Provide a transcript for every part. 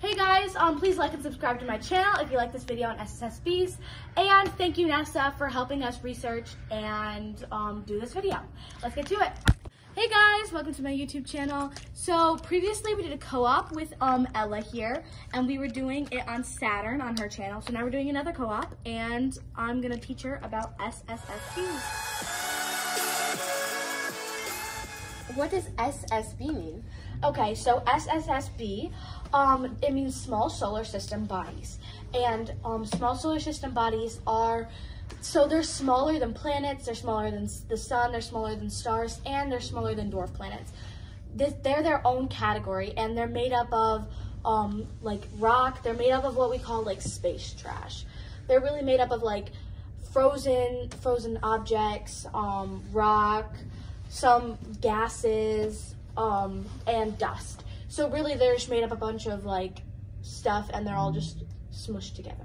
Hey guys, um, please like and subscribe to my channel if you like this video on SSSBs. And thank you NASA for helping us research and um, do this video. Let's get to it. Hey guys, welcome to my YouTube channel. So previously we did a co-op with um, Ella here and we were doing it on Saturn on her channel. So now we're doing another co-op and I'm gonna teach her about SSSBs. What does SSB mean? Okay, so SSSB, um, it means small solar system bodies. And um, small solar system bodies are, so they're smaller than planets, they're smaller than the sun, they're smaller than stars, and they're smaller than dwarf planets. This, they're their own category, and they're made up of um, like rock, they're made up of what we call like space trash. They're really made up of like frozen, frozen objects, um, rock, some gases, um, and dust. So really they're just made up a bunch of like stuff and they're all just smushed together.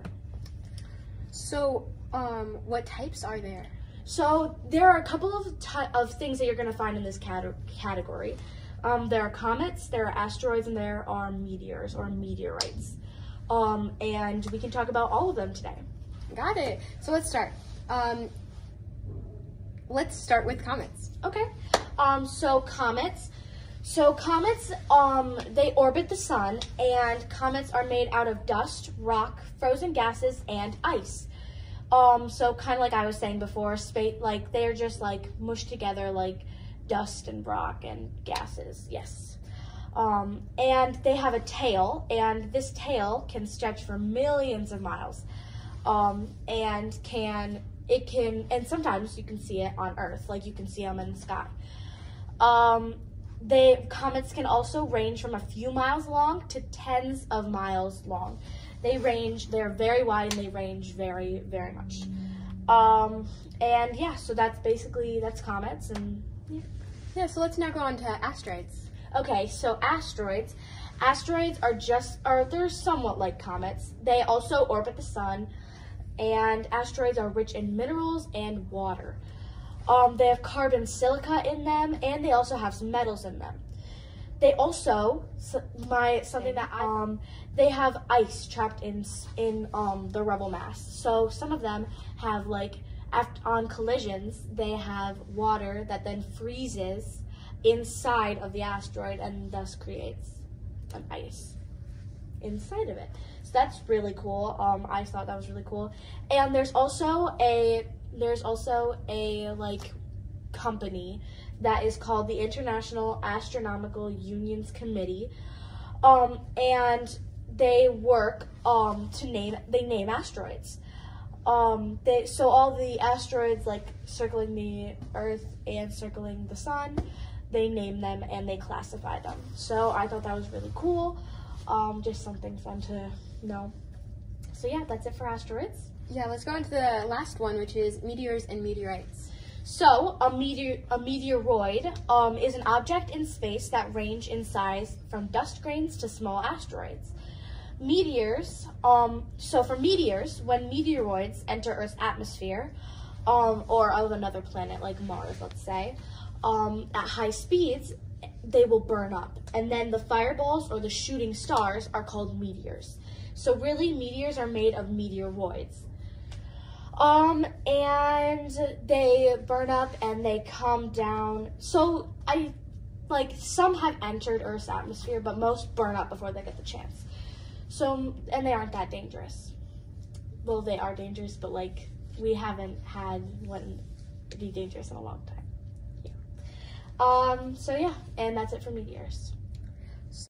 So, um, what types are there? So there are a couple of, of things that you're going to find in this cate- category. Um, there are comets, there are asteroids, and there are meteors or meteorites. Um, and we can talk about all of them today. Got it. So let's start. Um, let's start with comets. Okay. Um, so comets. So comets, um, they orbit the sun, and comets are made out of dust, rock, frozen gases, and ice. Um, so kind of like I was saying before, space, like they're just like mushed together like dust and rock and gases. Yes. Um, and they have a tail, and this tail can stretch for millions of miles, um, and can it can and sometimes you can see it on Earth, like you can see them in the sky. Um, they comets can also range from a few miles long to tens of miles long. They range, they're very wide and they range very, very much. Um, and yeah, so that's basically that's comets and yeah. Yeah, so let's now go on to asteroids. Okay, so asteroids. Asteroids are just are they're somewhat like comets. They also orbit the sun, and asteroids are rich in minerals and water. Um, they have carbon silica in them, and they also have some metals in them. They also, my something that um, they have ice trapped in in um the rubble mass. So some of them have like after, on collisions, they have water that then freezes inside of the asteroid and thus creates an ice inside of it. So that's really cool. Um, I thought that was really cool. And there's also a there's also a like company that is called the International Astronomical Unions Committee. Um, and they work um, to name they name asteroids. Um, they so all the asteroids like circling the Earth and circling the Sun, they name them and they classify them. So I thought that was really cool. Um, just something fun to know. So yeah, that's it for asteroids. Yeah, let's go on to the last one, which is meteors and meteorites. So, a meteor, a meteoroid um, is an object in space that range in size from dust grains to small asteroids. Meteors, um, so for meteors, when meteoroids enter Earth's atmosphere, um, or of another planet like Mars, let's say, um, at high speeds, they will burn up. And then the fireballs or the shooting stars are called meteors. So really, meteors are made of meteoroids. Um, and they burn up and they come down. So I, like, some have entered Earth's atmosphere, but most burn up before they get the chance. So, and they aren't that dangerous. Well, they are dangerous, but like, we haven't had one be dangerous in a long time. Um, so yeah, and that's it for meteors.